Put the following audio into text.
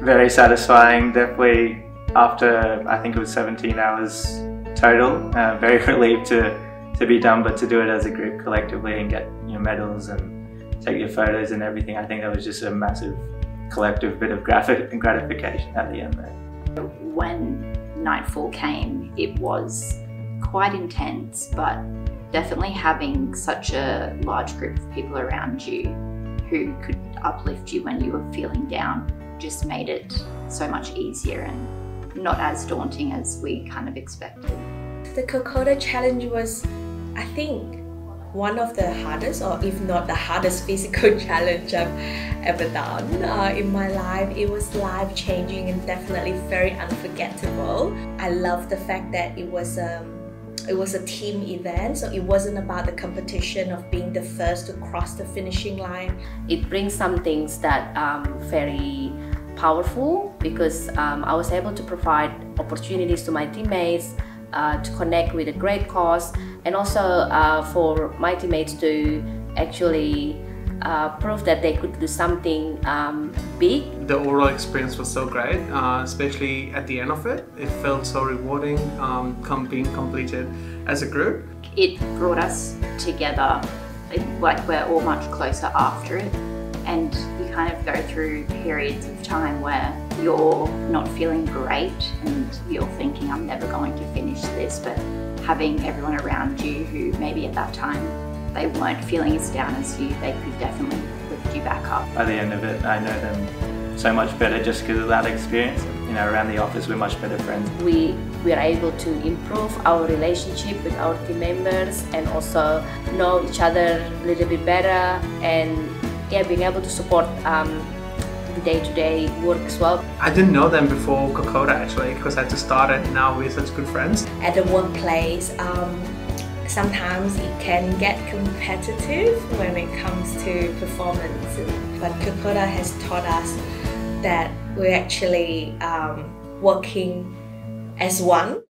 very satisfying. Definitely after I think it was 17 hours total. Uh, very relieved to to be done, but to do it as a group collectively and get your medals and take your photos and everything. I think that was just a massive collective bit of graphic and gratification at the end there. When nightfall came, it was quite intense, but definitely having such a large group of people around you who could uplift you when you were feeling down just made it so much easier and not as daunting as we kind of expected. The Kokoda challenge was, I think, one of the hardest or if not the hardest physical challenge I've ever done uh, in my life. It was life changing and definitely very unforgettable. I love the fact that it was um, it was a team event so it wasn't about the competition of being the first to cross the finishing line. It brings some things that um, very powerful because um, I was able to provide opportunities to my teammates uh, to connect with a great cause and also uh, for my teammates to actually uh, prove that they could do something um, big. The overall experience was so great, uh, especially at the end of it. It felt so rewarding um, being completed as a group. It brought us together, like we're all much closer after it and you kind of go through periods of time where you're not feeling great and you're thinking I'm never going to finish this but having everyone around you who maybe at that time they weren't feeling as down as you they could definitely lift you back up. By the end of it I know them so much better just because of that experience. You know around the office we're much better friends. We we are able to improve our relationship with our team members and also know each other a little bit better and yeah, being able to support um, the day-to-day -day work as well. I didn't know them before Kokoda actually because I just started now we're such good friends. At the workplace, um, sometimes it can get competitive when it comes to performance. But Kokoda has taught us that we're actually um, working as one